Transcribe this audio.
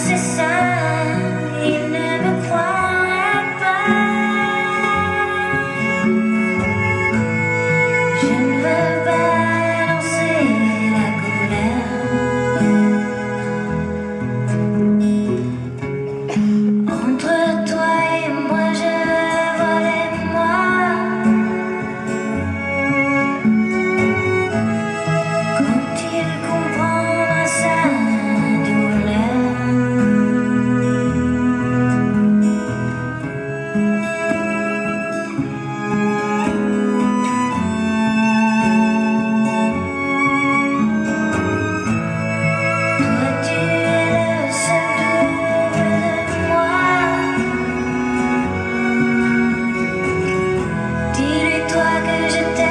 você sabe. je t'aime.